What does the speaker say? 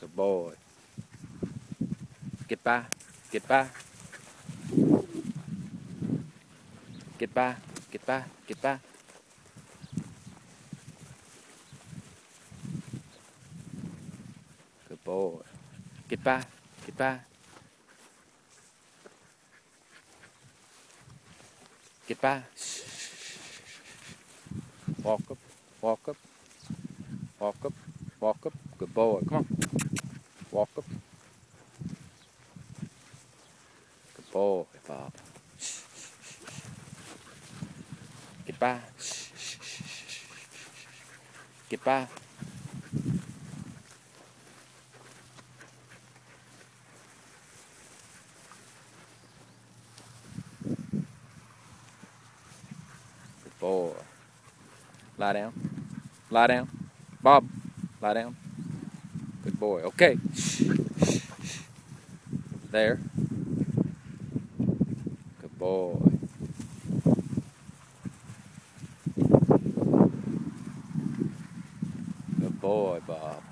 Good boy. Get by. Get by. Get by. Get by. Get by. Good boy. Get by. Get by. Get by. Walk up. Walk up. Walk up. Walk up. Good boy. Come on. Walk up. Good boy, Bob. Get by. Get. Good boy. Lie down. Lie down. Bob, lie down. Good boy. Okay. There. Boy. Good boy, Bob.